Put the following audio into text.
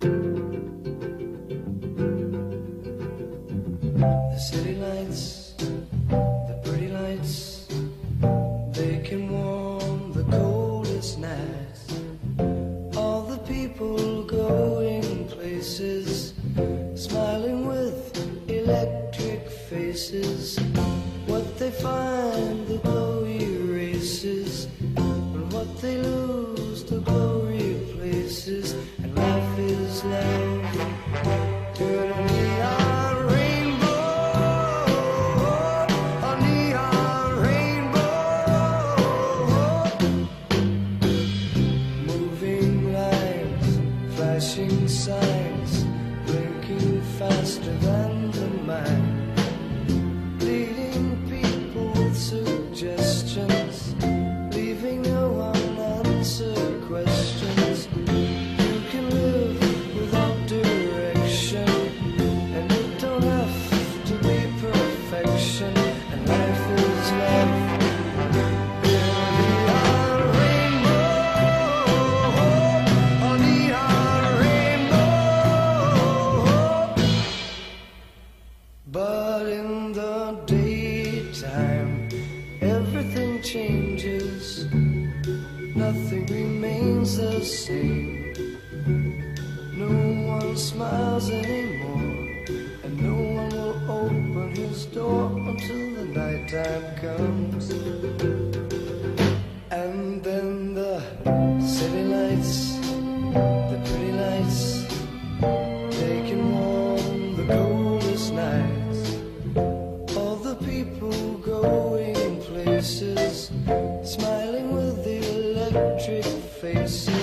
The city lights, the pretty lights, they can warm the coldest nights. All the people going places, smiling with electric faces. What they find, the glow erases, but what they lose, the glow replaces. And flashing signs, blinking faster than the mind. But in the daytime, everything changes. Nothing remains the same. No one smiles anymore, time comes And then the city lights, the pretty lights Taking on the coldest nights. All the people going places Smiling with the electric faces.